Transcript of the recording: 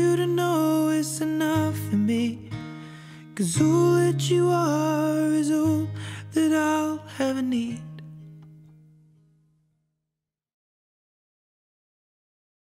You to know it's enough for me. Cause all that you are is all that I'll ever need.